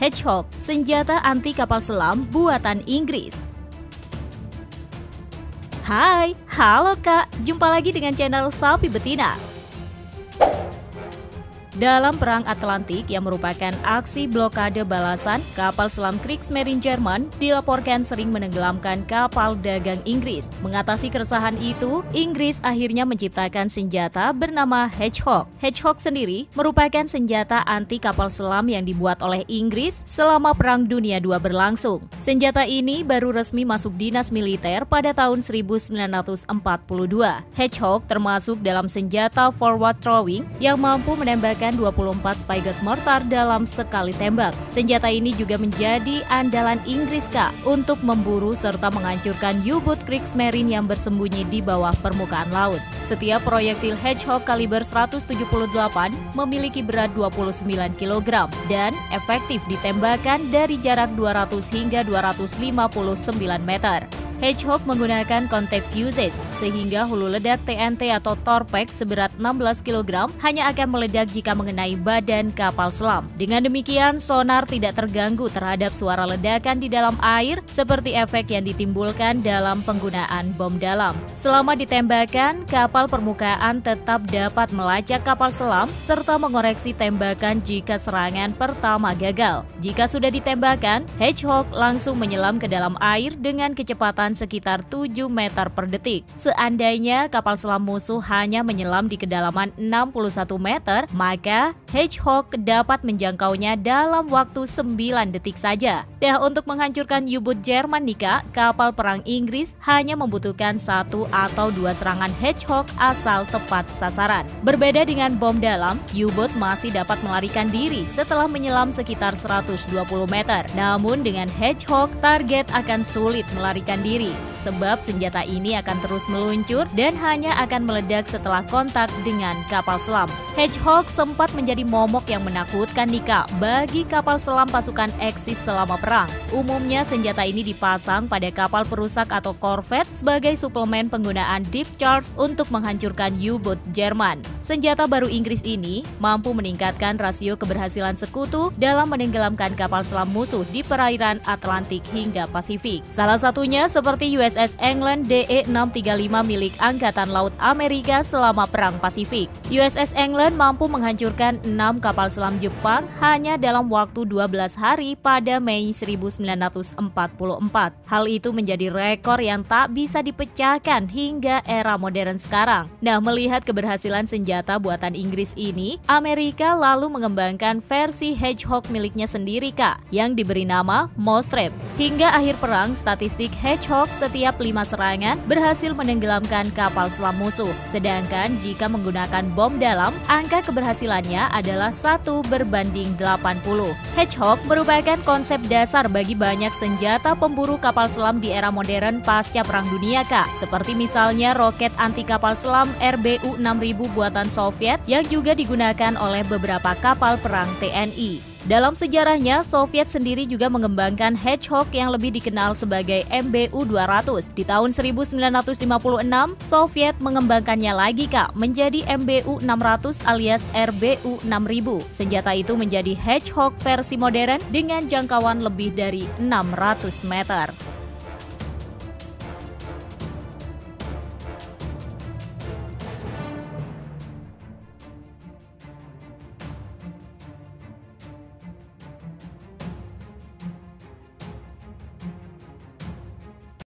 Hedgehog, senjata anti kapal selam buatan Inggris. Hai, halo kak, jumpa lagi dengan channel Sapi Betina. Dalam Perang Atlantik yang merupakan aksi blokade balasan, kapal selam Kriegsmarine Jerman dilaporkan sering menenggelamkan kapal dagang Inggris. Mengatasi keresahan itu, Inggris akhirnya menciptakan senjata bernama Hedgehog. Hedgehog sendiri merupakan senjata anti kapal selam yang dibuat oleh Inggris selama Perang Dunia II berlangsung. Senjata ini baru resmi masuk dinas militer pada tahun 1942. Hedgehog termasuk dalam senjata forward throwing yang mampu menembakkan 24 Spygate mortar dalam sekali tembak. Senjata ini juga menjadi andalan Inggris Kak untuk memburu serta menghancurkan U-boat Kriegsmarine yang bersembunyi di bawah permukaan laut. Setiap proyektil Hedgehog kaliber 178 memiliki berat 29 kg dan efektif ditembakkan dari jarak 200 hingga 259 meter. Hedgehog menggunakan contact fuses, sehingga hulu ledak TNT atau torpek seberat 16 kg hanya akan meledak jika mengenai badan kapal selam. Dengan demikian, sonar tidak terganggu terhadap suara ledakan di dalam air seperti efek yang ditimbulkan dalam penggunaan bom dalam. Selama ditembakkan, kapal permukaan tetap dapat melacak kapal selam serta mengoreksi tembakan jika serangan pertama gagal. Jika sudah ditembakkan, Hedgehog langsung menyelam ke dalam air dengan kecepatan kecepatan sekitar 7 meter per detik. Seandainya kapal selam musuh hanya menyelam di kedalaman 61 meter, maka Hedgehog dapat menjangkaunya dalam waktu 9 detik saja. Dah untuk menghancurkan U-boat Jerman nika, kapal perang Inggris hanya membutuhkan satu atau dua serangan Hedgehog asal tepat sasaran. Berbeda dengan bom dalam, U-boat masih dapat melarikan diri setelah menyelam sekitar 120 meter. Namun dengan Hedgehog, target akan sulit melarikan diri sendiri, sebab senjata ini akan terus meluncur dan hanya akan meledak setelah kontak dengan kapal selam. Hedgehog sempat menjadi momok yang menakutkan Nika bagi kapal selam pasukan Axis selama perang. Umumnya senjata ini dipasang pada kapal perusak atau korvet sebagai suplemen penggunaan deep charge untuk menghancurkan U-boat Jerman. Senjata baru Inggris ini mampu meningkatkan rasio keberhasilan sekutu dalam menenggelamkan kapal selam musuh di perairan Atlantik hingga Pasifik. Salah satunya seperti seperti USS England DE-635 milik Angkatan Laut Amerika selama Perang Pasifik. USS England mampu menghancurkan 6 kapal selam Jepang hanya dalam waktu 12 hari pada Mei 1944. Hal itu menjadi rekor yang tak bisa dipecahkan hingga era modern sekarang. Nah, melihat keberhasilan senjata buatan Inggris ini, Amerika lalu mengembangkan versi Hedgehog miliknya sendiri, Kak, yang diberi nama Mostrep. Hingga akhir perang, statistik Hedgehog Hawk setiap lima serangan berhasil menenggelamkan kapal selam musuh. Sedangkan jika menggunakan bom dalam, angka keberhasilannya adalah satu berbanding 80. Hedgehog merupakan konsep dasar bagi banyak senjata pemburu kapal selam di era modern pasca Perang Dunia Kak, seperti misalnya roket anti kapal selam RBU-6000 buatan Soviet yang juga digunakan oleh beberapa kapal perang TNI. Dalam sejarahnya, Soviet sendiri juga mengembangkan Hedgehog yang lebih dikenal sebagai MBU-200. Di tahun 1956, Soviet mengembangkannya lagi kak menjadi MBU-600 alias RBU-6000. Senjata itu menjadi Hedgehog versi modern dengan jangkauan lebih dari 600 meter.